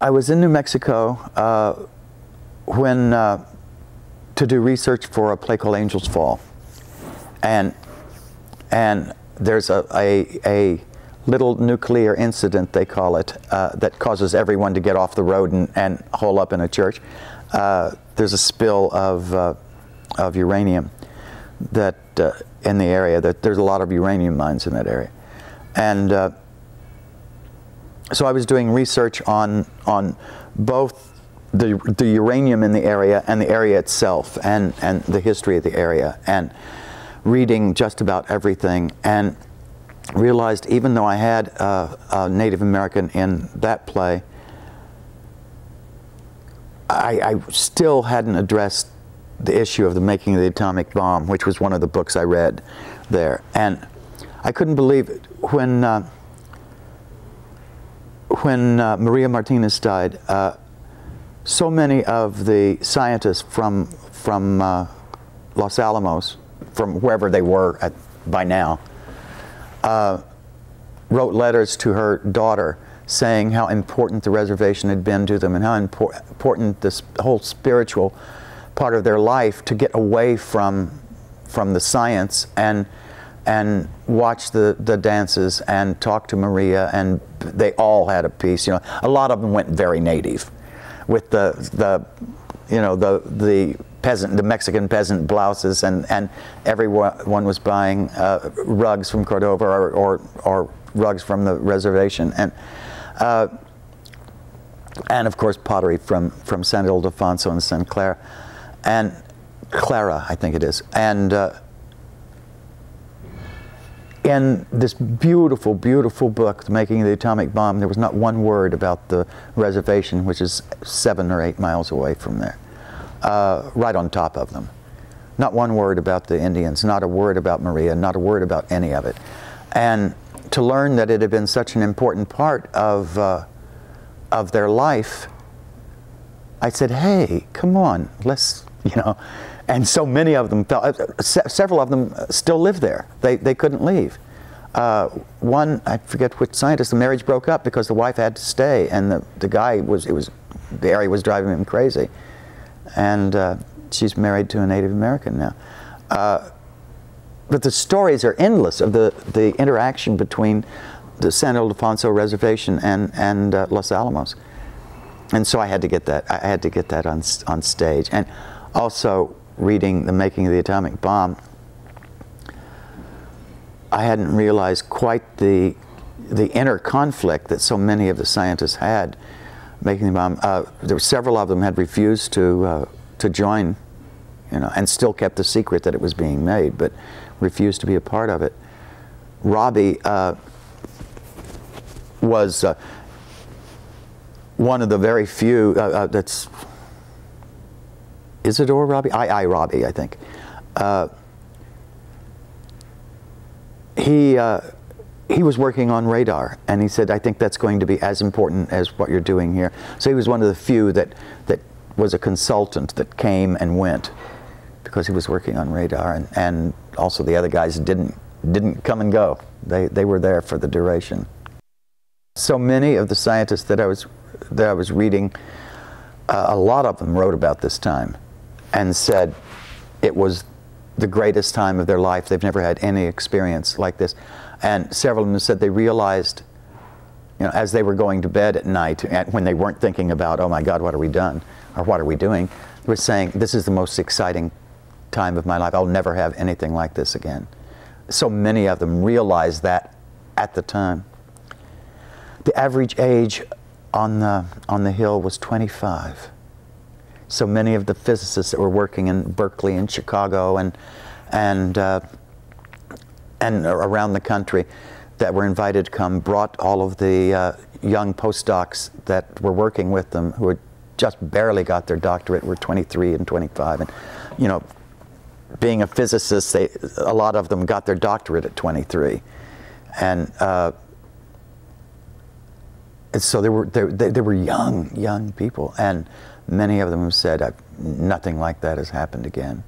I was in New Mexico uh, when uh, to do research for a play called Angels Fall, and and there's a a, a little nuclear incident they call it uh, that causes everyone to get off the road and, and hole up in a church. Uh, there's a spill of uh, of uranium that uh, in the area that there's a lot of uranium mines in that area, and so I was doing research on on both the the uranium in the area and the area itself and and the history of the area and reading just about everything and realized even though I had a Native American in that play I, I still hadn't addressed the issue of the making of the atomic bomb which was one of the books I read there. And I couldn't believe it when uh, when uh, Maria Martinez died, uh, so many of the scientists from from uh, Los Alamos, from wherever they were at, by now, uh, wrote letters to her daughter saying how important the reservation had been to them and how impor important this whole spiritual part of their life to get away from from the science. And and watch the, the dances and talk to Maria, and they all had a piece. You know, a lot of them went very native, with the the you know the the peasant, the Mexican peasant blouses, and and everyone was buying uh, rugs from Cordova or, or, or rugs from the reservation, and. Uh, and of course pottery from, from San Ildefonso and San Clara, and Clara, I think it is. And uh, in this beautiful, beautiful book, The Making of the Atomic Bomb, there was not one word about the reservation, which is seven or eight miles away from there, uh, right on top of them. Not one word about the Indians, not a word about Maria, not a word about any of it. And to learn that it had been such an important part of, uh, of their life, I said, hey, come on, let's, you know, and so many of them felt, uh, several of them still live there. They, they couldn't leave. Uh, one, I forget which scientist, the marriage broke up because the wife had to stay, and the, the guy was, it was, area was driving him crazy. And uh, she's married to a Native American now. Uh, but the stories are endless of the, the interaction between the San Ildefonso Reservation and, and uh, Los Alamos. And so I had to get that, I had to get that on, on stage. And also, reading The Making of the Atomic Bomb, I hadn't realized quite the, the inner conflict that so many of the scientists had making the bomb. Uh, there were several of them had refused to, uh, to join, you know, and still kept the secret that it was being made, but refused to be a part of it. Rabi uh, was uh, one of the very few uh, uh, that's Isidor Rabi? I. I. Rabi, I think. Uh, he, uh, he was working on radar, and he said, I think that's going to be as important as what you're doing here. So he was one of the few that, that was a consultant that came and went because he was working on radar, and, and also the other guys didn't, didn't come and go. They, they were there for the duration. So many of the scientists that I was, that I was reading, uh, a lot of them wrote about this time and said it was the greatest time of their life. They've never had any experience like this. And several of them said they realized, you know, as they were going to bed at night, when they weren't thinking about, oh my God, what are we done? Or what are we doing? They were saying, this is the most exciting time of my life. I'll never have anything like this again. So many of them realized that at the time. The average age on the, on the hill was 25 so many of the physicists that were working in Berkeley and Chicago and and uh, and around the country that were invited to come brought all of the uh, young postdocs that were working with them who had just barely got their doctorate were 23 and 25 and you know being a physicist they, a lot of them got their doctorate at 23 and uh, so they were they, they were young young people and Many of them said, nothing like that has happened again.